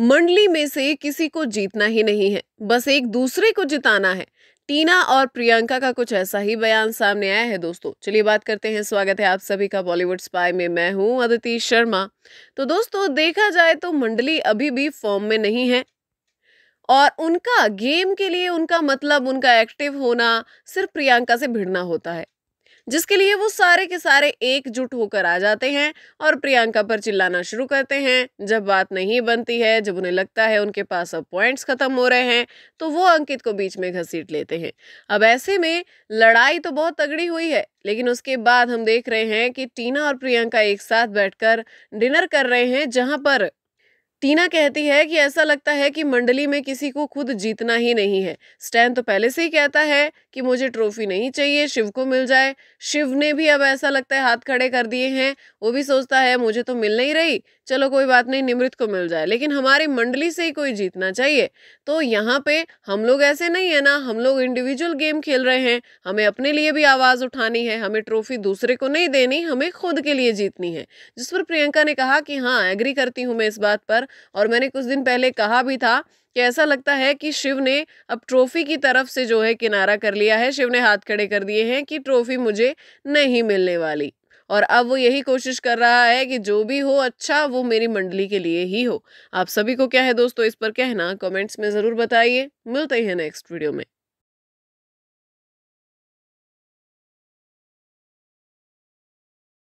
मंडली में से किसी को जीतना ही नहीं है, बस एक दूसरे को जिताना है। टीना और प्रियंका का कुछ ऐसा ही बयान सामने आया है दोस्तों। चलिए बात करते हैं, स्वागत है आप सभी का बॉलीवुड स्पाई में। मैं हूँ अदिति शर्मा। तो दोस्तों, देखा जाए तो मंडली अभी भी फॉर्म में नहीं है और उनका गेम के लिए उनका मतलब उनका एक्टिव होना सिर्फ़ प्रियंका से भिड़ना होता है। जिसके लिए वो सारे के सारे एकजुट होकर आ जाते हैं और प्रियंका पर चिल्लाना शुरू करते हैं। जब बात नहीं बनती है, जब उन्हें लगता है उनके पास अब पॉइंट्स खत्म हो रहे हैं तो वो अंकित को बीच में घसीट लेते हैं। अब ऐसे में लड़ाई तो बहुत तगड़ी हुई है, लेकिन उसके बाद हम देख रहे हैं कि टीना और प्रियंका एक साथ बैठकर डिनर कर रहे हैं, जहाँ पर टीना कहती है कि ऐसा लगता है कि मंडली में किसी को खुद जीतना ही नहीं है। स्टैन तो पहले से ही कहता है कि मुझे ट्रॉफी नहीं चाहिए, शिव को मिल जाए। शिव ने भी अब ऐसा लगता है हाथ खड़े कर दिए हैं। वो भी सोचता है, मुझे तो मिल नहीं रही। चलो कोई बात नहीं, निमृत को मिल जाए। लेकिन हमारी मंडली से ही कोई जीतना चाहिए। तो यहाँ पे हम लोग ऐसे नहीं है ना, हम लोग इंडिविजुअल गेम खेल रहे हैं। हमें अपने लिए भी आवाज़ उठानी है। हमें ट्रॉफी दूसरे को नहीं देनी, हमें खुद के लिए जीतनी है। जिस पर प्रियंका ने कहा कि हाँ एग्री करती हूँ मैं इस बात पर। और मैंने कुछ दिन पहले कहा भी था कि ऐसा लगता है कि शिव ने अब ट्रॉफी की तरफ़ से जो है किनारा कर लिया है, शिव ने हाथ खड़े कर दिए हैं कि ट्रॉफी मुझे नहीं मिलने वाली। और अब वो यही कोशिश कर रहा है कि जो भी हो अच्छा वो मेरी मंडली के लिए ही हो। आप सभी को क्या है दोस्तों इस पर कहना? कमेंट्स में ज़रूर बताइए। मिलते हैं नेक्स्ट वीडियो में।